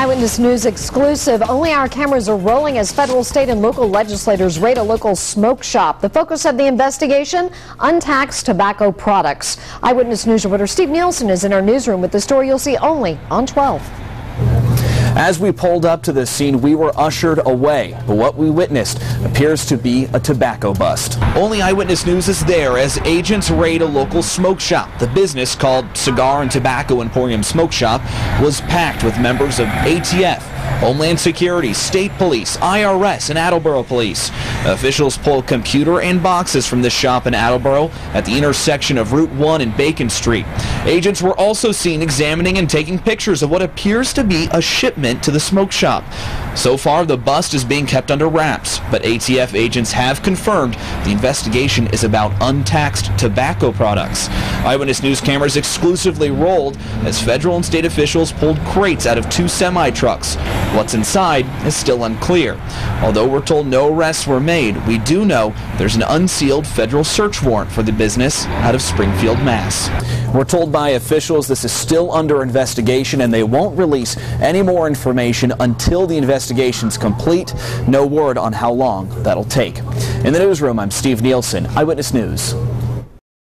Eyewitness News exclusive. Only our cameras are rolling as federal, state, and local legislators raid a local smoke shop. The focus of the investigation untaxed tobacco products. Eyewitness News reporter Steve Nielsen is in our newsroom with the story you'll see only on 12. As we pulled up to the scene, we were ushered away, but what we witnessed appears to be a tobacco bust. Only Eyewitness News is there as agents raid a local smoke shop. The business called Cigar and Tobacco Emporium Smoke Shop was packed with members of ATF, Homeland Security, State Police, IRS, and Attleboro Police. Officials pulled computer and boxes from the shop in Attleboro at the intersection of Route 1 and Bacon Street. Agents were also seen examining and taking pictures of what appears to be a shipment to the smoke shop. So far, the bust is being kept under wraps, but ATF agents have confirmed the investigation is about untaxed tobacco products. Eyewitness News cameras exclusively rolled as federal and state officials pulled crates out of two semi-trucks. What's inside is still unclear. Although we're told no arrests were made, we do know there's an unsealed federal search warrant for the business out of Springfield, Mass. We're told by officials this is still under investigation and they won't release any more information until the investigation's complete. No word on how long that'll take. In the newsroom, I'm Steve Nielsen, Eyewitness News.